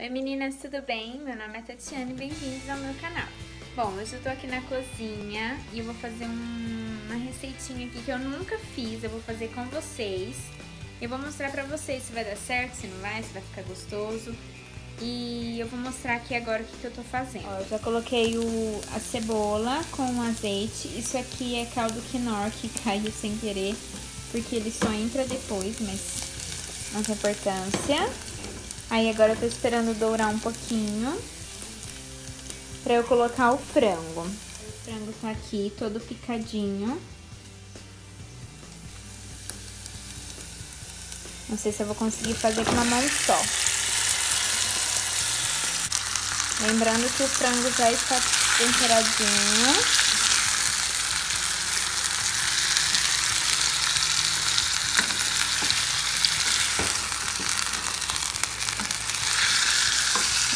Oi meninas, tudo bem? Meu nome é Tatiane bem-vindos ao meu canal. Bom, hoje eu tô aqui na cozinha e eu vou fazer um, uma receitinha aqui que eu nunca fiz, eu vou fazer com vocês. Eu vou mostrar pra vocês se vai dar certo, se não vai, se vai ficar gostoso. E eu vou mostrar aqui agora o que, que eu tô fazendo. Ó, eu já coloquei o, a cebola com azeite. Isso aqui é caldo quinor que caiu sem querer, porque ele só entra depois, mas não tem importância. Aí agora eu tô esperando dourar um pouquinho pra eu colocar o frango. O frango tá aqui todo picadinho. Não sei se eu vou conseguir fazer com uma mão só. Lembrando que o frango já está temperadinho.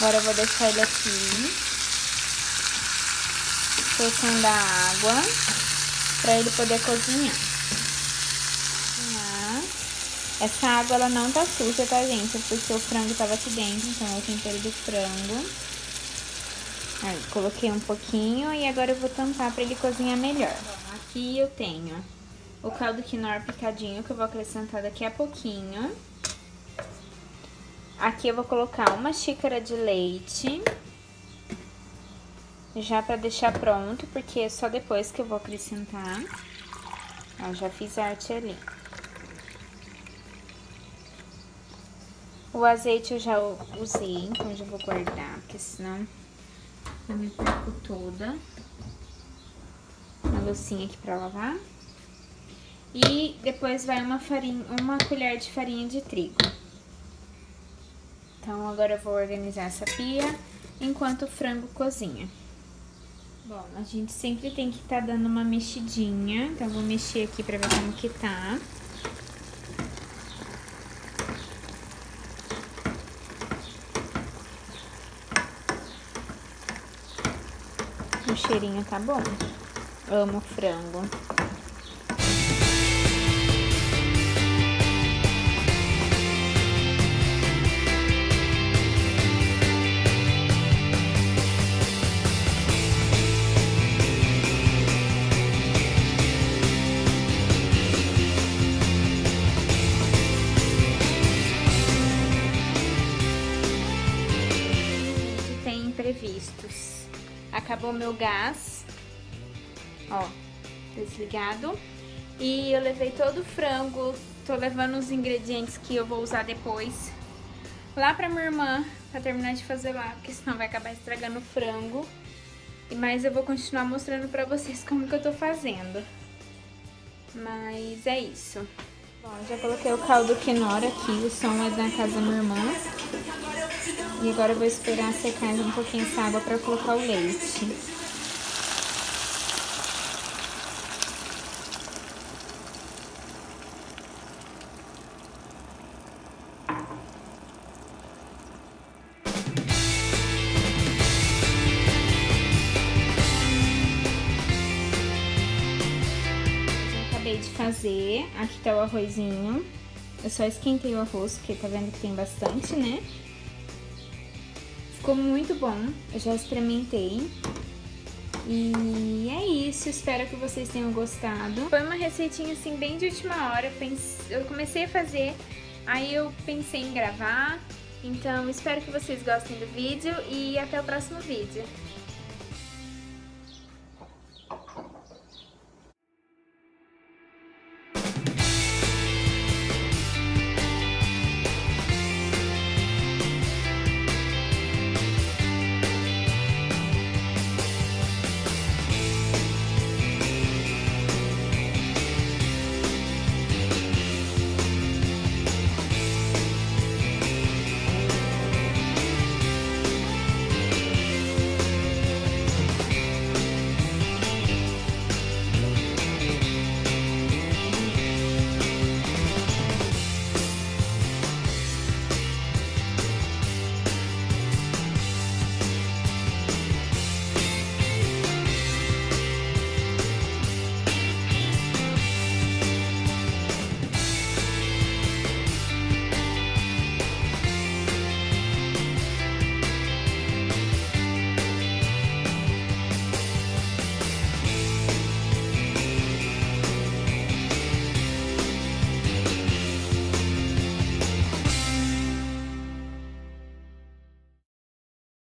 Agora eu vou deixar ele aqui. Colocando a água para ele poder cozinhar. Essa água ela não tá suja, tá, gente? Porque o frango tava aqui dentro, então é o tempero do frango. Aí, coloquei um pouquinho e agora eu vou tampar pra ele cozinhar melhor. Aqui eu tenho o caldo quinoa picadinho que eu vou acrescentar daqui a pouquinho. Aqui eu vou colocar uma xícara de leite. Já pra deixar pronto, porque é só depois que eu vou acrescentar. Ó, já fiz arte ali. O azeite eu já usei, então já vou guardar, porque senão eu me perco toda. Uma loucinha aqui pra lavar. E depois vai uma farinha, uma colher de farinha de trigo. Então, agora eu vou organizar essa pia enquanto o frango cozinha. Bom, a gente sempre tem que estar tá dando uma mexidinha, então vou mexer aqui pra ver como que tá. O cheirinho tá bom. Amo frango. Acabou meu gás, ó, desligado. E eu levei todo o frango, tô levando os ingredientes que eu vou usar depois lá pra minha irmã, pra terminar de fazer lá, porque senão vai acabar estragando o frango. Mas eu vou continuar mostrando pra vocês como que eu tô fazendo. Mas é isso. Bom, já coloquei o caldo quinora aqui, o som é da casa da minha irmã. E agora eu vou esperar secar um pouquinho essa água para colocar o leite. acabei de fazer. Aqui tá o arrozinho. Eu só esquentei o arroz, porque tá vendo que tem bastante, né? Ficou muito bom, eu já experimentei. E é isso, espero que vocês tenham gostado. Foi uma receitinha assim bem de última hora, eu comecei a fazer, aí eu pensei em gravar. Então espero que vocês gostem do vídeo e até o próximo vídeo.